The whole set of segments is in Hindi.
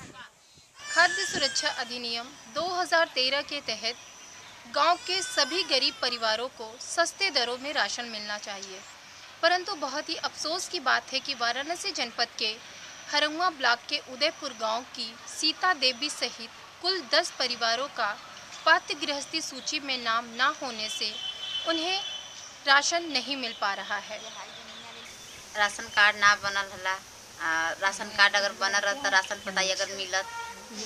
खाद्य सुरक्षा अधिनियम 2013 के तहत गाँव के सभी गरीब परिवारों को सस्ते दरों में राशन मिलना चाहिए। परंतु बहुत ही अफसोस की बात है कि वाराणसी जनपद के हरंगवा ब्लॉक के उदयपुर गाँव की सीता देवी सहित कुल 10 परिवारों का पात्र गृहस्थी सूची में नाम न होने से उन्हें राशन नहीं मिल पा रहा है। राशन कार्ड ना बनल हला। राशन कार्ड अगर बनल रह तो राशन पता अगर मिलत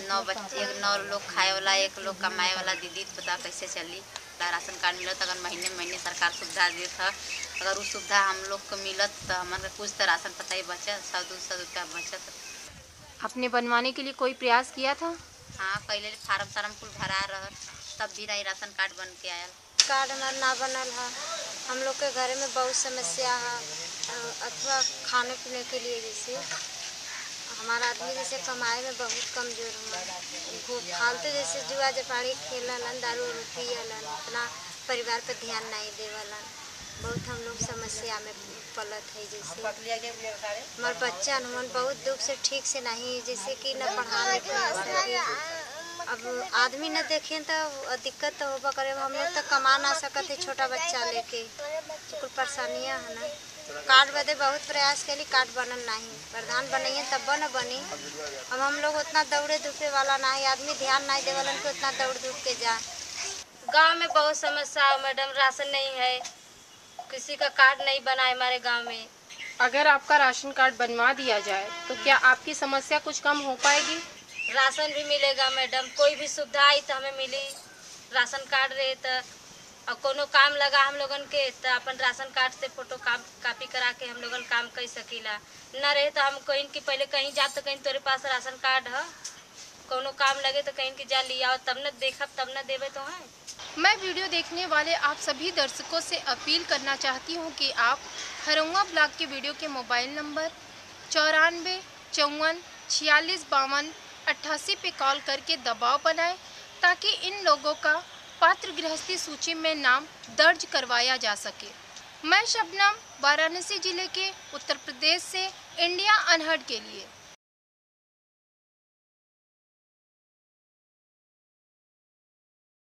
नौ बच्चे एक नौ लोग खाए वाला एक लोग कमाए वाला दीदी तो पता कैसे चली? ता राशन कार्ड मिलत अगर महीने महीने सरकार सुविधा देत है अगर वो सुविधा हम लोग को मिलत तो हमारे कुछ तो राशन पता ही बचत सौ दो सौ रुपया बचत। आपने बनवाने के लिए कोई प्रयास किया था? हाँ पहले फार्म सार्म कुल भरा रह तब भी राशन कार्ड बन के आयल। कार्ड हमार ना बनल है। हम लोग के घर में बहुत समस्या है। अथवा खाने पीने के लिए जैसे हमारा आदमी जैसे कमाए में बहुत कमज़ोर हुआ फालतू जैसे जुआ जपाड़ी खेलन दारू उरू पियलन अपना परिवार पर ध्यान नहीं देवलन। बहुत हम लोग समस्या में पलत है जैसे। हमारे बच्चा बहुत दुख से ठीक से नहीं जैसे कि न पढ़ा लिखा आदमी न देखें तो दिक्कत तो होबा करे। हम लोग तो कमा ना सकत है छोटा बच्चा लेके। तो कुल परेशानियाँ है ना। कार्ड बदे बहुत प्रयास करी कार्ड बनल नहीं। प्रधान बनइए तब न बनी। अब हम लोग उतना दौड़े धूपे वाला ना नहीं आदमी ध्यान नहीं देवलन कि उतना दौड़ धूप के जाए गाँव में बहुत समस्या है मैडम राशन नहीं है। किसी का कार्ड नहीं बना है हमारे गाँव में। अगर आपका राशन कार्ड बनवा दिया जाए तो क्या आपकी समस्या कुछ कम हो पाएगी? राशन भी मिलेगा मैडम। कोई भी सुविधा आई तो हमें मिली। राशन कार्ड रहे तो और कोनो काम लगा हम लोगन के तो अपन राशन कार्ड से फ़ोटो का, कापी करा के हम लोगन काम कर सकीला। न रहे तो हम कहीं की पहले कहीं जा तो कहीं तोरे पास राशन कार्ड है। कोनो काम लगे तो कहीं की जा लिया तब न देखब तब न देवे तो हैं। मैं वीडियो देखने वाले आप सभी दर्शकों से अपील करना चाहती हूँ कि आप हरंगा ब्लॉक के वीडियो के मोबाइल नंबर चौरानवे चौवन छियालीस बावन अट्ठासी पे कॉल करके दबाव बनाए ताकि इन लोगों का पात्र गृहस्थी सूची में नाम दर्ज करवाया जा सके। मैं शबनम वाराणसी ज़िले के उत्तर प्रदेश से इंडिया अनहड के लिए।